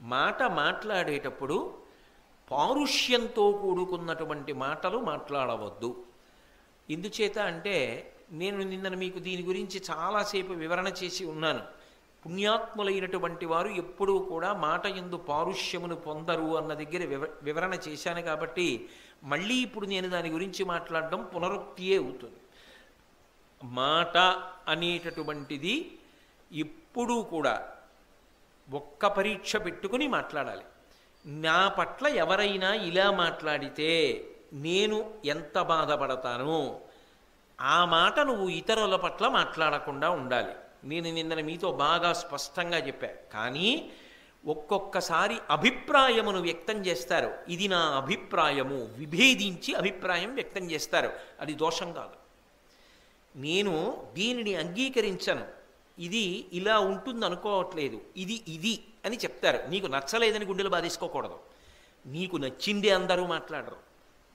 మాట మాట్లాడేటప్పుడు పారుష్యంతో కూడుకున్నటువంటి మాటలు మాట్లాడవద్దు. ఎందుచేత అంటే నేను నిన్న మీకు దీని గురించి చాలాసేపు వివరణ చేసి ఉన్నాను. పుణ్యాత్ములైనటువంటి వారు ఎప్పుడూ కూడా మాట ఎందు పారుష్యమును పొందరు అన్న దగ్గర వివ వివరణ చేశాను కాబట్టి మళ్ళీ ఇప్పుడు నేను దాని గురించి మాట్లాడడం పునరుక్తియే అవుతుంది. మాట అనేటటువంటిది ఎప్పుడూ కూడా ఒక్క పరీక్ష పెట్టుకుని మాట్లాడాలి. నా పట్ల ఎవరైనా ఇలా మాట్లాడితే నేను ఎంత బాధపడతానో? ఆ మాట నువ్వు ఇతరుల పట్ల మాట్లాడకుండా ఉండాలి. నేను నిన్న మీతో బాగా స్పష్టంగా చెప్పా. కానీ ఒక్కొక్కసారి అభిప్రాయమును వ్యక్తం చేస్తారు. ఇది నా అభిప్రాయము. విభేదించి అభిప్రాయం వ్యక్తం చేస్తారు. అది దోషం కాదు. నేను దీనిని అంగీకరించను. ఇది ఇలా ఉంటుంది అనుకోవట్లేదు ఇది ఇది అని చెప్తారు. నీకు నచ్చలేదని గుండెలు బాధేసుకోకూడదు. నీకు నచ్చింది అందరూ మాట్లాడరు.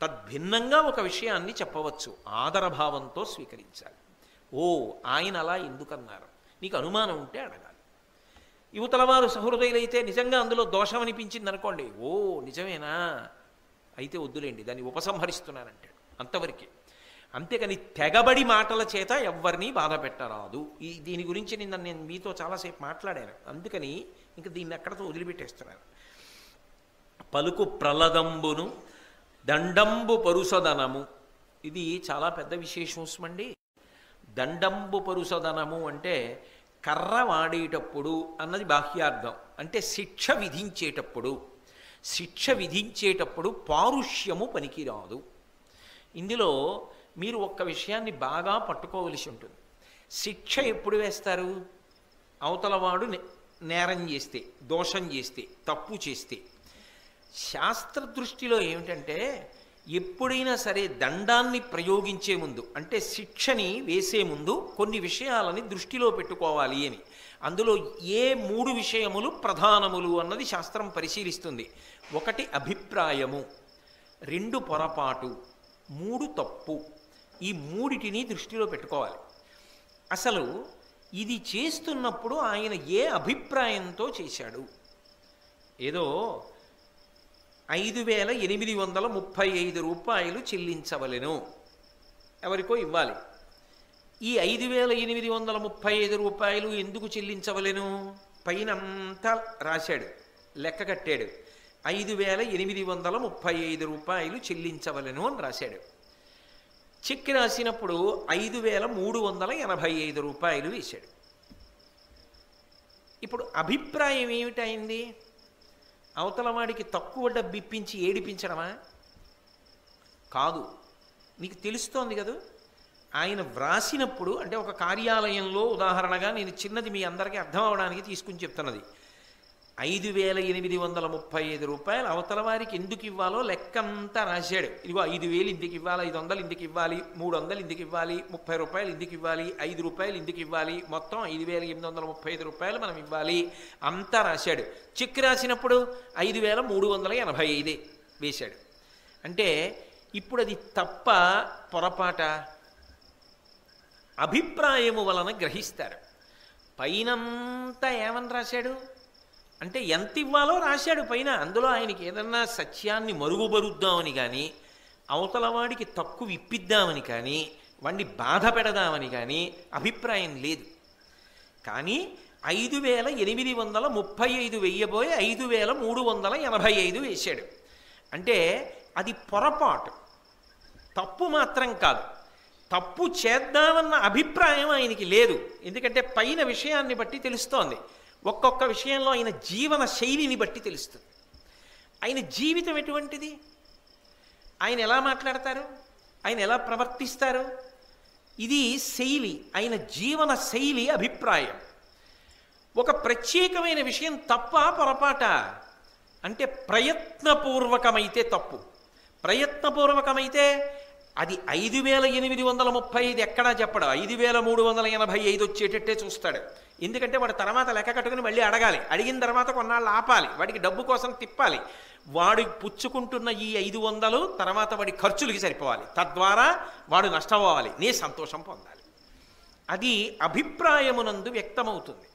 తద్భిన్నంగా ఒక విషయాన్ని చెప్పవచ్చు. ఆదరభావంతో స్వీకరించాలి. ఓ ఆయన అలా ఎందుకన్నారు? నీకు అనుమానం ఉంటే అడగాలి. యువతల వారు సహృదయులైతే నిజంగా అందులో దోషం అనిపించింది అనుకోండి ఓ నిజమేనా? అయితే వద్దులేండి. దాన్ని ఉపసంహరిస్తున్నానంటాడు అంతవరకే. అంతేకాని తెగబడి మాటల చేత ఎవరిని బాధ పెట్టరాదు. ఈ దీని గురించి నిన్న నేను మీతో చాలాసేపు మాట్లాడాను. అందుకని ఇంకా దీన్ని ఎక్కడతో వదిలిపెట్టేస్తున్నాను పలుకు ప్రలదంబును దండంబు పరుసదనము. ఇది చాలా పెద్ద విశేషం అండి దండంబు పరుసదనము అంటే కర్ర వాడేటప్పుడు అన్నది బాహ్యార్థం. అంటే శిక్ష విధించేటప్పుడు. శిక్ష విధించేటప్పుడు పారుష్యము పనికిరాదు. ఇందులో మీరు ఒక్క విషయాన్ని బాగా పట్టుకోవలసి ఉంటుంది. శిక్ష ఎప్పుడు వేస్తారు? అవతలవాడు నే- నేరం చేస్తే దోషం చేస్తే తప్పు చేస్తే. శాస్త్ర దృష్టిలో ఏమిటంటే ఎప్పుడైనా సరే దండాన్ని ప్రయోగించే ముందు అంటే శిక్షని వేసే ముందు కొన్ని విషయాలని దృష్టిలో పెట్టుకోవాలి అని. అందులో ఏ మూడు విషయములు ప్రధానములు అన్నది శాస్త్రం పరిశీలిస్తుంది. ఒకటి అభిప్రాయము రెండు పొరపాటు మూడు తప్పు. ఈ మూడిటిని దృష్టిలో పెట్టుకోవాలి. అసలు ఇది చేస్తున్నప్పుడు ఆయన ఏ అభిప్రాయంతో చేశాడు? ఏదో ఐదు వేల ఎనిమిది వందల ముప్పై ఐదు రూపాయలు చెల్లించవలెను. ఎవరికో ఇవ్వాలి. ఈ ఐదు వేల ఎనిమిది వందల ముప్పై ఐదు రూపాయలు ఎందుకు చెల్లించవలెను? పైన అంతా రాశాడు లెక్క కట్టాడు. ఐదు వేల ఎనిమిది వందల ముప్పై ఐదు రూపాయలు చెల్లించవలెను అని రాశాడు. చెక్ రాసినప్పుడు ఐదు వేల మూడు వందల ఎనభై ఐదు రూపాయలు వేశాడు. ఇప్పుడు అభిప్రాయం ఏమిటైంది? అవతల వాడికి తక్కువ డబ్బు ఇప్పించి ఏడిపించడమా? కాదు. నీకు తెలుస్తోంది కదా? ఆయన వ్రాసినప్పుడు అంటే ఒక కార్యాలయంలో ఉదాహరణగా నేను చిన్నది మీ అందరికీ అర్థం అవడానికి తీసుకుని చెప్తున్నది. ఐదు వేల ఎనిమిది వందల ముప్పై ఐదు రూపాయలు అవతల వారికి ఎందుకు ఇవ్వాలో లెక్కంతా రాశాడు. ఇదిగో ఐదు వేలు ఇందుకు ఇవ్వాలి ఐదు వందలు ఇందుకు ఇవ్వాలి మూడు వందలు ఇందుకు ఇవ్వాలి ముప్పై రూపాయలు ఇందుకు ఇవ్వాలి ఐదు రూపాయలు ఇందుకు ఇవ్వాలి మొత్తం ఐదు వేల ఎనిమిది వందల ముప్పై ఐదు రూపాయలు మనం ఇవ్వాలి అంతా రాశాడు. చెక్ రాసినప్పుడు ఐదు వేల మూడు వందల ఎనభై ఐదే వేశాడు. అంటే ఇప్పుడు అది తప్ప పొరపాట? అభిప్రాయము వలన గ్రహిస్తారు. పైనంతా ఏమని రాశాడు? అంటే ఎంత ఇవ్వాలో రాశాడు. పైన అందులో ఆయనకి ఏదన్నా సత్యాన్ని మరుగుబరుద్దామని కానీ అవతల వాడికి తక్కువ ఇప్పిద్దామని కానీ వాడిని బాధ పెడదామని కానీ అభిప్రాయం లేదు. కానీ ఐదు వేల ఎనిమిది వందల ముప్పై ఐదు వెయ్యబోయి ఐదు వేల మూడు వందల ఎనభై ఐదు వేశాడు. అంటే అది పొరపాటు. తప్పు మాత్రం కాదు. తప్పు చేద్దామన్న అభిప్రాయం ఆయనకి లేదు. ఎందుకంటే పైన విషయాన్ని బట్టి తెలుస్తోంది. ఒక్కొక్క విషయంలో ఆయన జీవన శైలిని బట్టి తెలుస్తుంది. ఆయన జీవితం ఎటువంటిది? ఆయన ఎలా మాట్లాడతారు? ఆయన ఎలా ప్రవర్తిస్తారు? ఇది శైలి ఆయన జీవన శైలి అభిప్రాయం. ఒక ప్రత్యేకమైన విషయం తప్ప పొరపాట అంటే ప్రయత్నపూర్వకమైతే తప్పు. ప్రయత్నపూర్వకమైతే అది ఐదు వేల ఎనిమిది వందల ముప్పై ఐదు ఎక్కడా చెప్పడు. ఐదు వేల మూడు వందల ఎనభై ఐదు వచ్చేటట్టే చూస్తాడు. ఎందుకంటే వాడు తర్వాత లెక్క కట్టుకుని మళ్ళీ అడగాలి. అడిగిన తర్వాత కొన్నాళ్ళు ఆపాలి. వాడికి డబ్బు కోసం తిప్పాలి. వాడు పుచ్చుకుంటున్న ఈ ఐదు వందలు తర్వాత వాడి ఖర్చులకి సరిపోవాలి. తద్వారా వాడు నష్టపోవాలి. నీ సంతోషం పొందాలి. అది అభిప్రాయమునందు వ్యక్తమవుతుంది.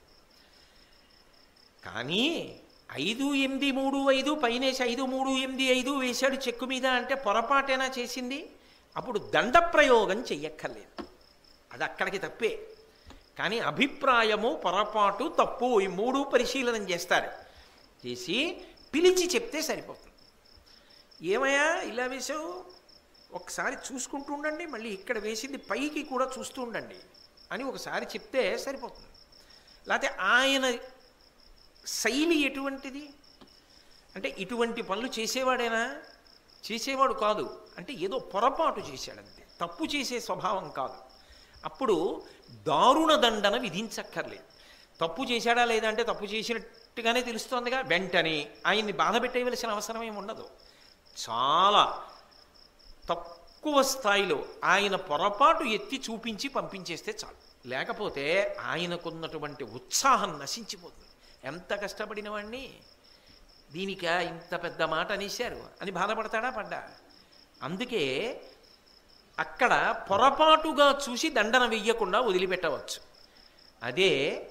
కానీ ఐదు ఎనిమిది మూడు ఐదు పైనేసి ఐదు మూడు ఎనిమిది ఐదు వేశాడు చెక్కు మీద అంటే పొరపాటేనా చేసింది? అప్పుడు దండ ప్రయోగం చెయ్యక్కర్లేదు. అది అక్కడికి తప్పే. కానీ అభిప్రాయము పొరపాటు తప్పు ఈ మూడు పరిశీలన చేస్తారు. చేసి పిలిచి చెప్తే సరిపోతుంది. ఏమయ్యా ఇలా వేసావు ఒకసారి చూసుకుంటూ ఉండండి మళ్ళీ ఇక్కడ వేసింది పైకి కూడా చూస్తూ ఉండండి అని ఒకసారి చెప్తే సరిపోతుంది. లేకపోతే ఆయన శైలి ఎటువంటిది? అంటే ఇటువంటి పనులు చేసేవాడేనా? చేసేవాడు కాదు. అంటే ఏదో పొరపాటు చేశాడంతే. తప్పు చేసే స్వభావం కాదు. అప్పుడు దారుణ దండన విధించక్కర్లేదు. తప్పు చేశాడా లేదా అంటే తప్పు చేసినట్టుగానే తెలుస్తోందిగా. వెంటనే ఆయన్ని బాధ పెట్టేయవలసిన అవసరం ఏమి ఉండదు. చాలా తక్కువ స్థాయిలో ఆయన పొరపాటు ఎత్తి చూపించి పంపించేస్తే చాలు. లేకపోతే ఆయనకున్నటువంటి ఉత్సాహం నశించిపోతుంది. ఎంత కష్టపడిన వాడిని దీనిక ఇంత పెద్ద మాట అనేశారు. అని బాధపడతాడా? పడ్డా. అందుకే అక్కడ పొరపాటుగా చూసి దండన వెయ్యకుండా వదిలిపెట్టవచ్చు. అదే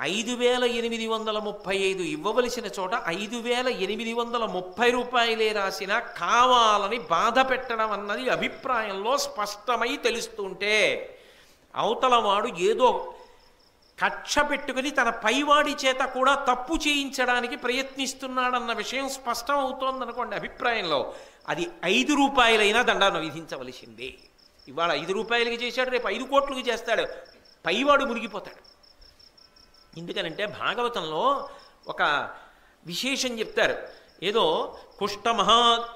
ఐదు వేల ఎనిమిది వందల ముప్పై ఐదు ఇవ్వవలసిన చోట ఐదు వేల ఎనిమిది వందల ముప్పై రూపాయలే రాసిన కావాలని బాధ పెట్టడం అన్నది అభిప్రాయంలో స్పష్టమై తెలుస్తుంటే అవతలవాడు ఏదో కక్ష పెట్టుకుని తన పైవాడి చేత కూడా తప్పు చేయించడానికి ప్రయత్నిస్తున్నాడన్న విషయం స్పష్టం అవుతోందనుకోండి అభిప్రాయంలో. అది ఐదు రూపాయలైనా దండాన్ని విధించవలసిందే. ఇవాళ ఐదు రూపాయలకి చేశాడు రేపు ఐదు కోట్లకి చేస్తాడు. పైవాడు మునిగిపోతాడు. ఎందుకనంటే భాగవతంలో ఒక విశేషం చెప్తారు. ఏదో కుష్ఠమహా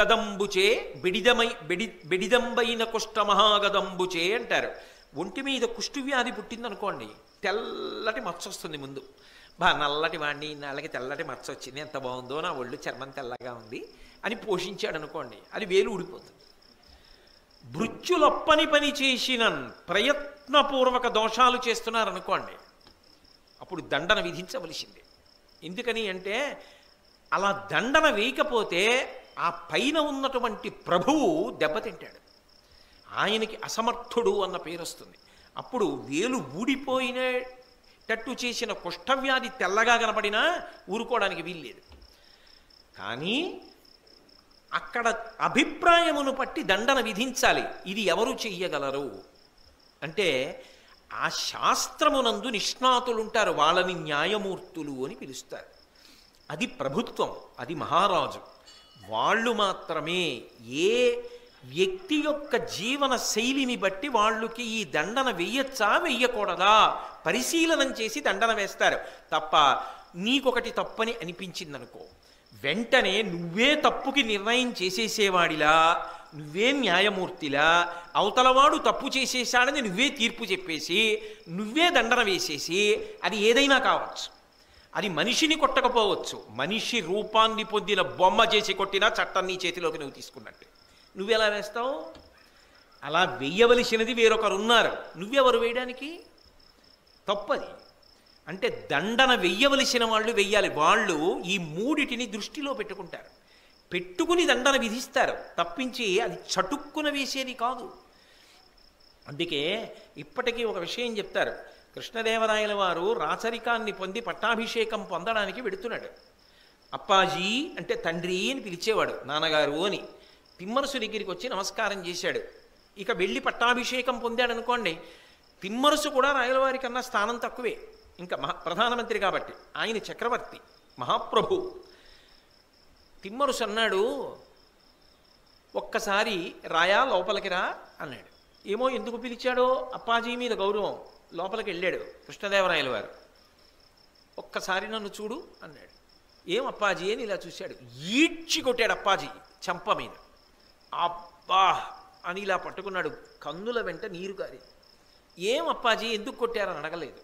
గదంబుచే బెడిదమై బెడి బెడిదంబైన కుష్ఠమహాగదంబుచే అంటారు. ఒంటి మీద కుష్టు వ్యాధి పుట్టిందనుకోండి తెల్లటి మచ్చ వస్తుంది ముందు. బా నల్లటి వాడిని నాళ్ళకి తెల్లటి మచ్చ వచ్చింది ఎంత బాగుందో నా ఒళ్ళు చర్మం తెల్లగా ఉంది అని పోషించాడు అనుకోండి అది వేలు ఊడిపోతుంది. భృత్యులొప్పని పని చేసిన ప్రయత్నపూర్వక దోషాలు చేస్తున్నారనుకోండి అప్పుడు దండన విధించవలసిందే. ఎందుకని అంటే అలా దండన వేయకపోతే ఆ పైన ఉన్నటువంటి ప్రభువు దెబ్బతింటాడు. ఆయనకి అసమర్థుడు అన్న పేరు వస్తుంది. అప్పుడు వేలు ఊడిపోయినట్టు చేసిన కుష్ఠవ్యాధి తెల్లగా కనపడినా ఊరుకోవడానికి వీల్లేదు. కానీ అక్కడ అభిప్రాయమును పట్టి దండన విధించాలి. ఇది ఎవరు చెయ్యగలరు? అంటే ఆ శాస్త్రమునందు నిష్ణాతులుంటారు. వాళ్ళని న్యాయమూర్తులు అని పిలుస్తారు. అది ప్రభుత్వం అది మహారాజు. వాళ్ళు మాత్రమే ఏ వ్యక్తి యొక్క జీవన శైలిని బట్టి వాళ్ళకి ఈ దండన వెయ్యొచ్చా వెయ్యకూడదా పరిశీలనం చేసి దండన వేస్తారు. తప్ప నీకొకటి తప్పని అనిపించిందనుకో వెంటనే నువ్వే తప్పుకి నిర్ణయం చేసేసేవాడిలా నువ్వే న్యాయమూర్తిలా అవతలవాడు తప్పు చేసేసాడని నువ్వే తీర్పు చెప్పేసి నువ్వే దండన వేసేసి అది ఏదైనా కావచ్చు. అది మనిషిని కొట్టకపోవచ్చు. మనిషి రూపాన్ని పొందిన బొమ్మ చేసి కొట్టినా చట్టం నీ చేతిలోకి నువ్వు తీసుకున్నట్టు. నువ్వెలా వేస్తావు? అలా వెయ్యవలసినది వేరొకరు ఉన్నారు నువ్వెవరు వేయడానికి? తప్పది. అంటే దండన వెయ్యవలసిన వాళ్ళు వెయ్యాలి వాళ్ళు ఈ మూడిటిని దృష్టిలో పెట్టుకుంటారు. పెట్టుకుని దండన విధిస్తారు. తప్పించి అది చటుక్కున వేసేది కాదు. అందుకే ఇప్పటికీ ఒక విషయం చెప్తారు. కృష్ణదేవరాయల వారు రాచరికాన్ని పొంది పట్టాభిషేకం పొందడానికి వెడుతున్నాడు. అప్పాజీ అంటే తండ్రి అని పిలిచేవాడు నాన్నగారు అని. తిమ్మరసు దగ్గరికి వచ్చి నమస్కారం చేశాడు. ఇక వెళ్ళి పట్టాభిషేకం పొందాడు అనుకోండి తిమ్మరసు కూడా రాయలవారి కన్నా స్థానం తక్కువే. ఇంకా మహా ప్రధానమంత్రి కాబట్టి ఆయన చక్రవర్తి మహాప్రభు. తిమ్మరుసు అన్నాడు ఒక్కసారి రాయా లోపలికి రా అన్నాడు. ఏమో ఎందుకు పిలిచాడో అప్పాజీ మీద గౌరవం. లోపలికి వెళ్ళాడు కృష్ణదేవరాయల వారు ఒక్కసారి నన్ను చూడు అన్నాడు. ఏం అప్పాజీ అని ఇలా చూశాడు. ఈడ్చి కొట్టాడు అప్పాజీ చంప మీద. అబ్బా! అని ఇలా పట్టుకున్నాడు. కన్నుల వెంట నీరు కారి ఏం అప్పాజీ? ఎందుకు కొట్టారని అడగలేదు.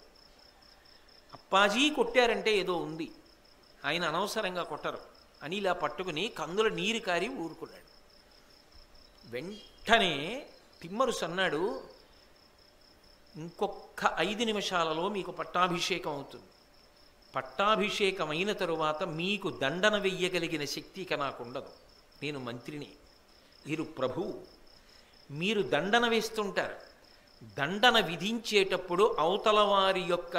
అప్పాజీ కొట్టారంటే ఏదో ఉంది. ఆయన అనవసరంగా కొట్టరు. అని ఇలా పట్టుకుని కందుల నీరు కారి ఊరుకున్నాడు. వెంటనే తిమ్మరుసు అన్నాడు ఇంకొక ఐదు నిమిషాలలో మీకు పట్టాభిషేకం అవుతుంది. పట్టాభిషేకం అయిన తరువాత మీకు దండన వెయ్యగలిగిన శక్తి ఇక నాకు ఉండదు నేను మంత్రిని. మీరు ప్రభువు మీరు దండన వేస్తుంటారు. దండన విధించేటప్పుడు అవతల వారి యొక్క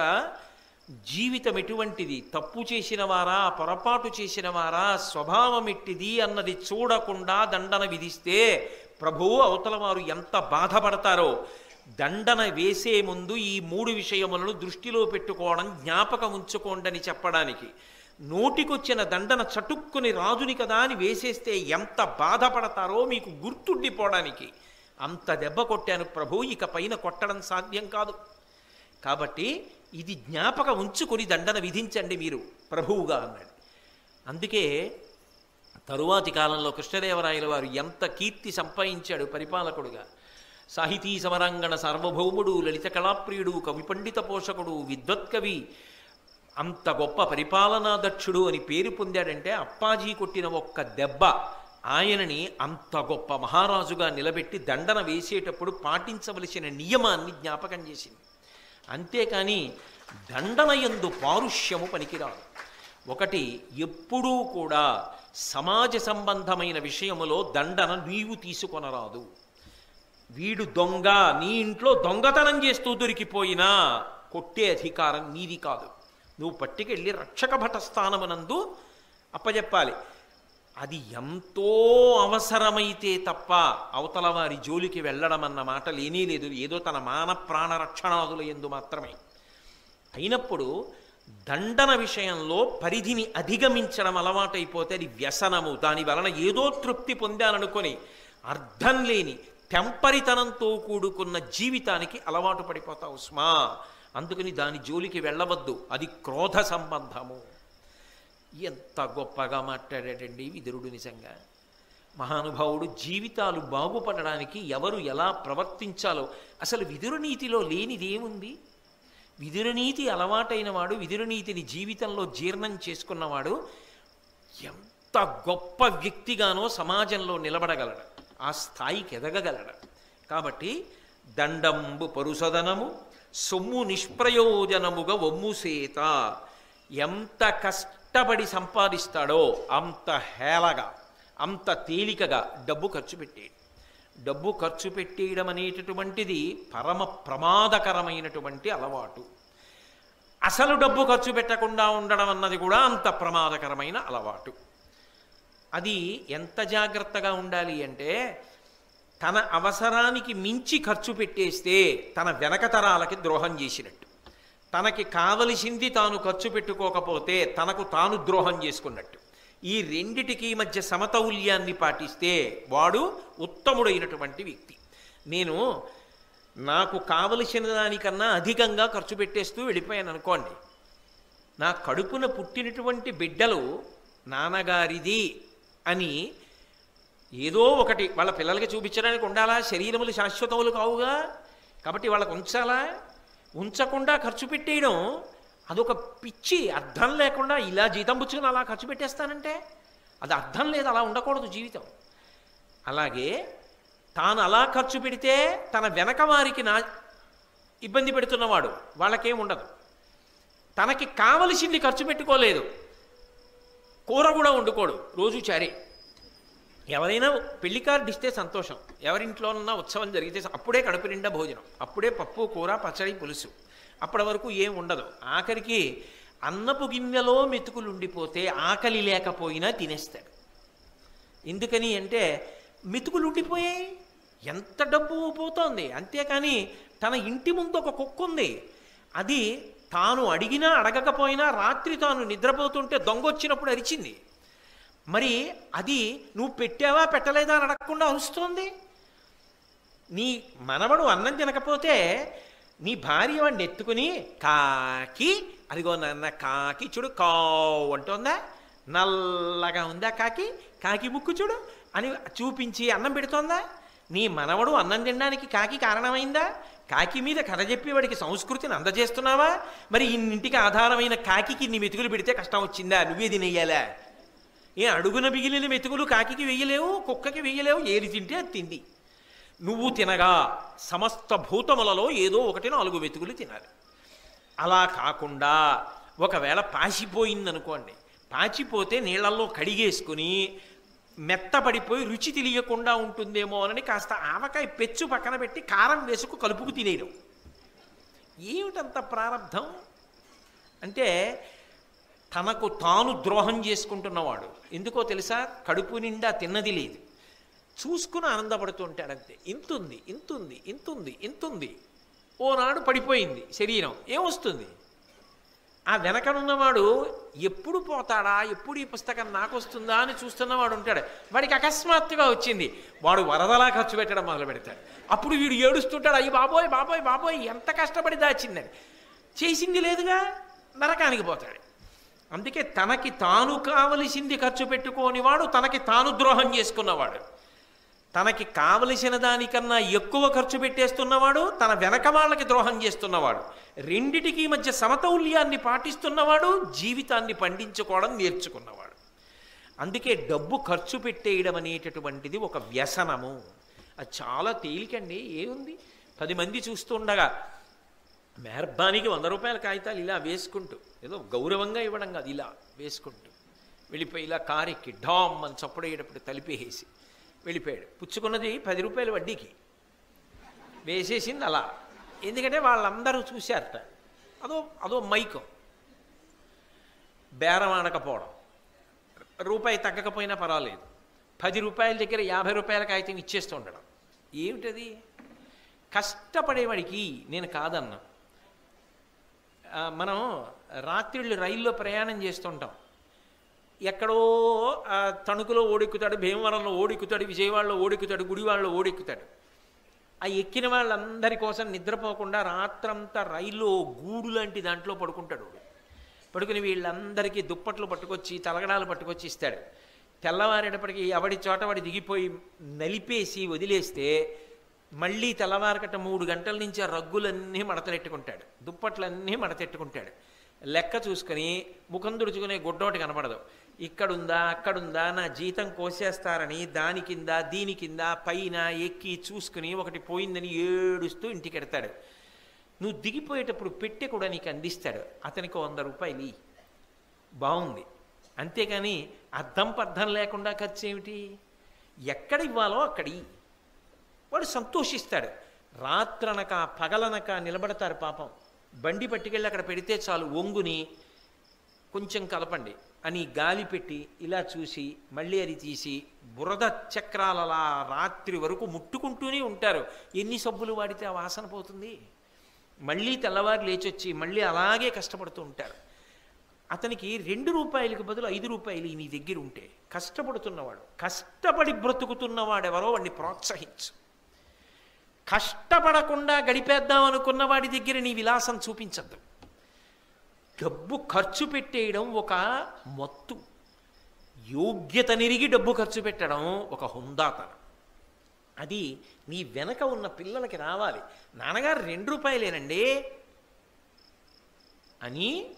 జీవితం ఎటువంటిది? తప్పు చేసిన వారా పొరపాటు చేసిన వారా స్వభావం ఎట్టిది అన్నది చూడకుండా దండన విధిస్తే ప్రభువు అవతల వారు ఎంత బాధపడతారో. దండన వేసే ముందు ఈ మూడు విషయములను దృష్టిలో పెట్టుకోవడం జ్ఞాపకం ఉంచుకోండని చెప్పడానికి. నోటికొచ్చిన దండన చటుక్కుని రాజుని కదా అని వేసేస్తే ఎంత బాధపడతారో మీకు గుర్తుండిపోవడానికి. అంత దెబ్బ కొట్టాను ప్రభు ఇక పైన కొట్టడం సాధ్యం కాదు. కాబట్టి ఇది జ్ఞాపక ఉంచుకొని దండన విధించండి మీరు ప్రభువుగా అన్నాడు. అందుకే తరువాతి కాలంలో కృష్ణదేవరాయల వారు ఎంత కీర్తి సంపాదించాడు పరిపాలకుడుగా. సాహితీ సమరాంగణ సార్వభౌముడు లలిత కళాప్రియుడు కవి పండిత పోషకుడు విద్వత్కవి అంత గొప్ప పరిపాలనా దక్షుడు అని పేరు పొందాడంటే అప్పాజీ కొట్టిన ఒక్క దెబ్బ ఆయనని అంత గొప్ప మహారాజుగా నిలబెట్టి దండన వేసేటప్పుడు పాటించవలసిన నియమాన్ని జ్ఞాపకం చేసింది. అంతేకాని దండన ఎందు పారుష్యము పనికిరాదు. ఒకటి ఎప్పుడూ కూడా సమాజ సంబంధమైన విషయములో దండన నీవు తీసుకొనరాదు. వీడు దొంగ నీ ఇంట్లో దొంగతనం చేస్తూ దొరికిపోయినా కొట్టే అధికారం నీది కాదు. నువ్వు పట్టుకెళ్ళి రక్షక భట స్థానమునందు అప్పజెప్పాలి. అది ఎంతో అవసరమైతే తప్ప అవతల వారి జోలికి వెళ్ళడం అన్న మాట లేనే లేదు. ఏదో తన మాన ప్రాణ రక్షణాదుల ఎందు మాత్రమే. అయినప్పుడు దండన విషయంలో పరిధిని అధిగమించడం అలవాటైపోతే అది వ్యసనము. దాని వలన ఏదో తృప్తి పొందాలనుకొని అర్థం లేని తెంపరితనంతో కూడుకున్న జీవితానికి అలవాటు పడిపోతావు స్మా అందుకని దాని జోలికి వెళ్ళవద్దు. అది క్రోధ సంబంధము. ఎంత గొప్పగా మాట్లాడాడండి విదురుడు నిజంగా. మహానుభావుడు జీవితాలు బాగుపడడానికి ఎవరు ఎలా ప్రవర్తించాలో. అసలు విదురునీతిలో లేనిదేముంది? విదురునీతి అలవాటైన వాడు విదురునీతిని జీవితంలో జీర్ణం చేసుకున్నవాడు ఎంత గొప్ప వ్యక్తిగానో సమాజంలో నిలబడగలడు. ఆ స్థాయికి ఎదగగలడు. కాబట్టి దండంబు పరుసదనము సొమ్ము నిష్ప్రయోజనముగా ఒమ్ముసేత ఎంత కష్టపడి సంపాదిస్తాడో అంత హేళగా అంత తేలికగా డబ్బు ఖర్చు పెట్టేడు. డబ్బు ఖర్చు పెట్టేయడం అనేటటువంటిది పరమ ప్రమాదకరమైనటువంటి అలవాటు. అసలు డబ్బు ఖర్చు పెట్టకుండా ఉండడం అన్నది కూడా అంత ప్రమాదకరమైన అలవాటు. అది ఎంత జాగ్రత్తగా ఉండాలి అంటే తన అవసరానికి మించి ఖర్చు పెట్టేస్తే తన వెనక తరాలకి ద్రోహం చేసినట్టు. తనకి కావలసింది తాను ఖర్చు పెట్టుకోకపోతే తనకు తాను ద్రోహం చేసుకున్నట్టు. ఈ రెండిటికి మధ్య సమతౌల్యాన్ని పాటిస్తే వాడు ఉత్తముడైనటువంటి వ్యక్తి. నేను నాకు కావలసిన దానికన్నా అధికంగా ఖర్చు పెట్టేస్తూ వెళ్ళిపోయాను అనుకోండి నా కడుపున పుట్టినటువంటి బిడ్డలు నాన్నగారిది అని ఏదో ఒకటి వాళ్ళ పిల్లలకి చూపించడానికి ఉండాలా? శరీరములు శాశ్వతములు కావుగా? కాబట్టి వాళ్ళకు ఉంచాలా? ఉంచకుండా ఖర్చు పెట్టేయడం అదొక పిచ్చి అర్థం లేకుండా ఇలా జీతం పుచ్చుకుని అలా ఖర్చు పెట్టేస్తానంటే అది అర్థం లేదు అలా ఉండకూడదు జీవితం. అలాగే తాను అలా ఖర్చు పెడితే తన వెనక వారికి నా ఇబ్బంది పెడుతున్నవాడు వాళ్ళకేం ఉండదు. తనకి కావలసింది ఖర్చు పెట్టుకోలేదు. కూర కూడా వండుకోడు. రోజు చారే. ఎవరైనా పెళ్ళి కార్డు ఇస్తే సంతోషం. ఎవరింట్లోనన్నా ఉత్సవం జరిగితే అప్పుడే కడుపు నిండా భోజనం. అప్పుడే పప్పు కూర పచ్చడి పులుసు. అప్పటి వరకు ఏం ఉండదు. ఆఖరికి అన్నపు గిన్నెలో మెతుకులు ఉండిపోతే ఆకలి లేకపోయినా తినేస్తాడు. ఎందుకని అంటే మెతుకులు ఉండిపోయాయి ఎంత డబ్బు పోతోంది. అంతేకాని తన ఇంటి ముందు ఒక కుక్క ఉంది. అది తాను అడిగినా అడగకపోయినా రాత్రి తాను నిద్రపోతుంటే దొంగ వచ్చినప్పుడు అరిచింది. మరి అది నువ్వు పెట్టావా పెట్టలేదా అని అడగకుండా అరుస్తోంది నీ మనవడు అన్నం తినకపోతే నీ భార్య వాడిని ఎత్తుకుని కాకి అదిగో నాన్న కాకి చూడు కావు అంటోందా? నల్లగా ఉందా కాకి? కాకి ముక్కు చూడు అని చూపించి అన్నం పెడుతోందా? నీ మనవడు అన్నం తినడానికి కాకి కారణమైందా? కాకి మీద కథ చెప్పి వాడికి సంస్కృతిని అందజేస్తున్నావా? మరి ఇన్నింటికి ఆధారమైన కాకికి నీ మెతుకులు పెడితే కష్టం వచ్చిందా? నువ్వే తినేయాలా? ఏ అడుగున మిగిలిన మెతుకులు కాకికి వెయ్యలేవు కుక్కకి వెయ్యలేవు ఏది తింటే అది తింది నువ్వు తినగా సమస్త భూతములలో ఏదో ఒకటి నాలుగు వెతుకులు తినాలి. అలా కాకుండా ఒకవేళ పాసిపోయిందనుకోండి పాచిపోతే నీళ్ళల్లో కడిగేసుకుని మెత్తపడిపోయి రుచి తెలియకుండా ఉంటుందేమో అని కాస్త ఆవకాయ పెచ్చు పక్కన పెట్టి కారం వేసుకు కలుపుకు తినేయడం. ఏమిటంత ప్రారంధం అంటే తనకు తాను ద్రోహం చేసుకుంటున్నవాడు. ఎందుకో తెలుసా? కడుపు నిండా తిన్నది లేదు. చూసుకుని ఆనందపడుతూ ఉంటాడు అంతే ఇంతుంది ఇంతుంది ఇంతుంది ఇంతుంది. ఓనాడు పడిపోయింది శరీరం. ఏమొస్తుంది? ఆ వెనకనున్నవాడు ఎప్పుడు పోతాడా? ఎప్పుడు ఈ పుస్తకం నాకు వస్తుందా అని చూస్తున్నవాడు ఉంటాడు. వాడికి అకస్మాత్తుగా వచ్చింది. వాడు వరదలా ఖర్చు పెట్టడం మొదలు పెడతాడు. అప్పుడు వీడు ఏడుస్తుంటాడు అయ్యి బాబోయ్ బాబోయ్ బాబోయ్ ఎంత కష్టపడి దాచిందని. చేసింది లేదుగా నరకానికి పోతాడు. అందుకే తనకి తాను కావలసింది ఖర్చు పెట్టుకోనివాడు తనకి తాను ద్రోహం చేసుకున్నవాడు. తనకి కావలసిన దానికన్నా ఎక్కువ ఖర్చు పెట్టేస్తున్నవాడు తన వెనక వాళ్ళకి ద్రోహం చేస్తున్నవాడు. రెండిటికి మధ్య సమతౌల్యాన్ని పాటిస్తున్నవాడు జీవితాన్ని పండించుకోవడం నేర్చుకున్నవాడు. అందుకే డబ్బు ఖర్చు పెట్టేయడం అనేటటువంటిది ఒక వ్యసనము. అది చాలా తేలికండి ఏముంది? పది మంది చూస్తుండగా మెహర్బానికి వంద రూపాయల కాగితాలు ఇలా వేసుకుంటూ ఏదో గౌరవంగా ఇవ్వడం కాదు ఇలా వేసుకుంటూ. వెళ్ళిపోయి ఇలా కారెక్కి డామ్ అని చప్పుడయ్యేటప్పుడు తలిపేసి వెళ్ళిపోయాడు. పుచ్చుకున్నది పది రూపాయల వడ్డీకి. వేసేసింది అలా. ఎందుకంటే వాళ్ళందరూ చూశారట. అదో అదో మైకం. బేరం ఆడకపోవడం. రూపాయి తగ్గకపోయినా పర్వాలేదు. పది రూపాయల దగ్గర యాభై రూపాయల కాగితం ఇచ్చేస్తూ ఉండడం. ఏమిటది? కష్టపడేవాడికి నేను కాదన్నా. మనం రాత్రిళ్ళు రైల్లో ప్రయాణం చేస్తుంటాం. ఎక్కడో తణుకులో ఓడెక్కుతాడు భీమవరంలో ఓడెక్కుతాడు విజయవాడలో ఓడెక్కుతాడు గుడివాడలో ఓడెక్కుతాడు. ఆ ఎక్కిన వాళ్ళందరి కోసం నిద్రపోకుండా రాత్రంతా రైల్లో గూడు లాంటి దాంట్లో పడుకుంటాడు పడుకుని వీళ్ళందరికీ దుప్పట్లు పట్టుకొచ్చి తలగడాలు పట్టుకొచ్చి ఇస్తాడు. తెల్లవారేటప్పటికి ఎవడి చోట వాడి దిగిపోయి నలిపేసి వదిలేస్తే మళ్ళీ తెల్లవారకట మూడు గంటల నుంచి ఆ రగ్గులన్నీ మడతలెట్టుకుంటాడు. దుప్పట్లన్నీ మడతెట్టుకుంటాడు. లెక్క చూసుకొని ముఖం దుడుచుకునే గుడ్డోటి కనపడదు ఇక్కడుందా అక్కడుందా నా జీతం కోసేస్తారని దాని కింద దీని కింద పైన ఎక్కి చూసుకుని ఒకటి పోయిందని ఏడుస్తూ ఇంటికి ఎడతాడు నువ్వు దిగిపోయేటప్పుడు పెట్టె కూడా నీకు అందిస్తాడు. అతనికి వంద రూపాయలు బాగుంది అంతేగాని అర్థం పర్థం లేకుండా ఖర్చు ఏమిటి ఎక్కడ ఇవ్వాలో అక్కడి వాడు సంతోషిస్తాడు. రాత్రనక పగలనక నిలబడతారు పాపం. బండి పట్టుకెళ్ళి అక్కడ పెడితే చాలు ఒంగుని కొంచెం కలపండి అని గాలి పెట్టి ఇలా చూసి మళ్ళీ అది తీసి బురద చక్రాలలా రాత్రి వరకు ముట్టుకుంటూనే ఉంటారు. ఎన్ని సబ్బులు వాడితే ఆ వాసన పోతుంది? మళ్ళీ తెల్లవారు లేచొచ్చి మళ్ళీ అలాగే కష్టపడుతూ ఉంటారు. అతనికి రెండు రూపాయలకు బదులు ఐదు రూపాయలు నీ దగ్గర ఉంటే కష్టపడుతున్నవాడు కష్టపడి బ్రతుకుతున్నవాడెవరో వాడిని ప్రోత్సహించు. కష్టపడకుండా గడిపేద్దాం అనుకున్న వాడి దగ్గర నీ విలాసం చూపించద్దు. డబ్బు ఖర్చు పెట్టేయడం ఒక మత్తు. యోగ్యత నిరిగి డబ్బు ఖర్చు పెట్టడం ఒక హుందాతనం. అది నీ వెనక ఉన్న పిల్లలకి రావాలి. నాన్నగారు రెండు రూపాయలేనండి అని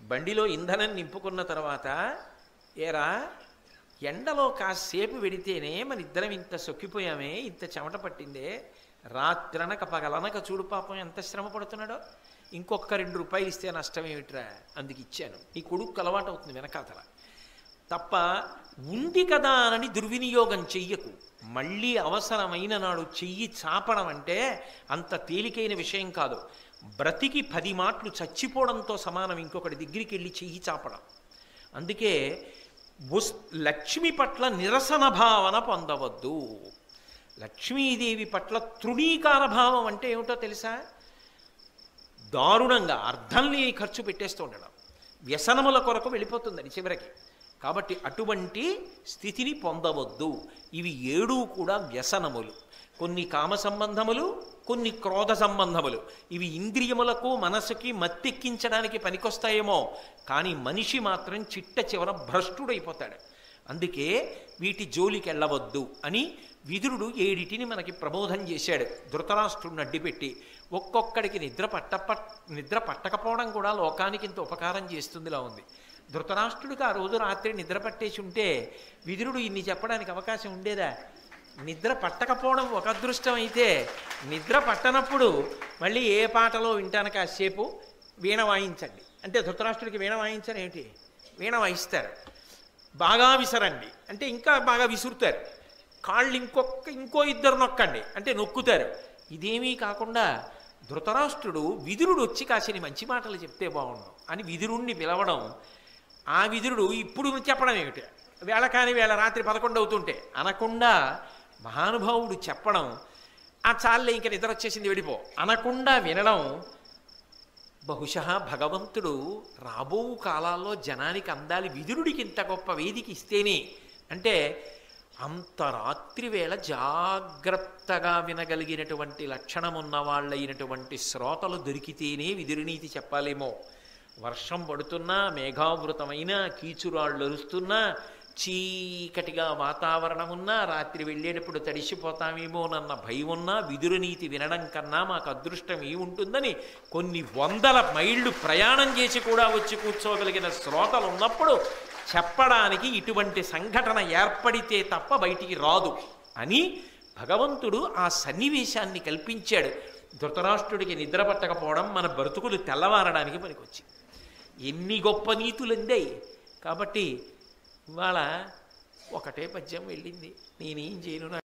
బండిలో ఇంధనం నింపుకున్న తర్వాత ఏరా ఎండలో కాసేపు వెడితేనే మన ఇద్దరం ఇంత సొక్కిపోయామే ఇంత చెమట పట్టిందే రాత్రనక పగలనక చూడు పాపం ఎంత శ్రమ పడుతున్నాడో. ఇంకొక రెండు రూపాయలు ఇస్తే నష్టం ఏమిట్రా? అందుకు ఇచ్చాను. నీ కొడుకు అలవాటు అవుతుంది వెనకాతల. తప్ప ఉంది కదా అని దుర్వినియోగం చెయ్యకు. మళ్ళీ అవసరమైన నాడు చెయ్యి చాపడం అంటే అంత తేలికైన విషయం కాదు. బ్రతికి పది మాటలు చచ్చిపోవడంతో సమానం ఇంకొకటి దగ్గరికి వెళ్ళి చెయ్యి చాపడం. అందుకే లక్ష్మి పట్ల నిరసన భావన పొందవద్దు. లక్ష్మీదేవి పట్ల తృణీకార భావం అంటే ఏమిటో తెలుసా? దారుణంగా అర్థం లేని ఖర్చు పెట్టేస్తూ ఉండడం. వ్యసనముల కొరకు వెళ్ళిపోతుందని చివరికి. కాబట్టి అటువంటి స్థితిని పొందవద్దు. ఇవి ఏడూ కూడా వ్యసనములు. కొన్ని కామ సంబంధములు కొన్ని క్రోధ సంబంధములు. ఇవి ఇంద్రియములకు మనసుకి మత్తెక్కించడానికి పనికొస్తాయేమో. కానీ మనిషి మాత్రం చిట్ట చివర భ్రష్టుడైపోతాడు. అందుకే వీటి జోలికి వెళ్ళవద్దు అని విదురుడు ఏడిటిని మనకి ప్రబోధం చేశాడు. ధృతరాష్ట్రుడిని అడ్డిపెట్టి ఒక్కొక్కడికి నిద్ర పట్ట నిద్ర పట్టకపోవడం కూడా లోకానికి ఇంత ఉపకారం చేస్తుందిలా ఉంది. ధృతరాష్ట్రుడికి ఆ రోజు రాత్రి నిద్ర పట్టేసి ఉంటే విదురుడు ఇన్ని చెప్పడానికి అవకాశం ఉండేదా? నిద్ర పట్టకపోవడం ఒక అదృష్టం అయితే నిద్ర పట్టనప్పుడు మళ్ళీ ఏ పాటలో వింటాను కాసేపు? వీణ వాయించండి. అంటే ధృతరాష్ట్రుడికి వీణ వాయించని ఏమిటి వీణ వాయిస్తారు. బాగా విసరండి. అంటే ఇంకా బాగా విసురుతారు. కాళ్ళు ఇంకొక ఇంకో ఇద్దరు నొక్కండి. అంటే నొక్కుతారు. ఇదేమీ కాకుండా ధృతరాష్ట్రుడు విదురుడు వచ్చి కాసిని మంచి మాటలు చెప్తే బాగుండు అని విదురుణ్ణి పిలవడం ఆ విదురుడు ఇప్పుడు చెప్పడం ఏమిటి? వేళ కాని వేళ రాత్రి పదకొండు అవుతుంటే అనకుండా మహానుభావుడు చెప్పడం ఆ చాలే ఇంక నిద్ర వచ్చేసింది వెళ్ళిపో. అనకుండా వినడం బహుశా భగవంతుడు రాబో కాలాల్లో జనానికి అందాలి విదురుడికి ఇంత గొప్ప వేదిక ఇస్తేనే. అంటే అంత రాత్రి వేళ జాగ్రత్తగా వినగలిగినటువంటి లక్షణం ఉన్న వాళ్ళైనటువంటి శ్రోతలు దొరికితేనే విదురునీతి చెప్పాలేమో. వర్షం పడుతున్నా మేఘావృతమైన కీచురాళ్ళు అరుస్తున్నా చీకటిగా వాతావరణం ఉన్నా రాత్రి వెళ్ళేటప్పుడు తడిసిపోతామేమోనన్న భయం ఉన్నా విదురునీతి వినడం కన్నా మాకు అదృష్టం ఏముంటుందని కొన్ని వందల మైళ్ళు ప్రయాణం చేసి కూడా వచ్చి కూర్చోగలిగిన శ్రోతలు ఉన్నప్పుడు చెప్పడానికి ఇటువంటి సంఘటన ఏర్పడితే తప్ప బయటికి రాదు అని భగవంతుడు ఆ సన్నివేశాన్ని కల్పించాడు. ధృతరాష్ట్రుడికి నిద్ర పట్టకపోవడం మన బ్రతుకులు తెల్లవారడానికి పనికొచ్చింది. ఎన్ని గొప్ప నీతులు అందాయి కాబట్టి ఇవాళ ఒకటే పద్యం వెళ్ళింది. నేనేం చేయను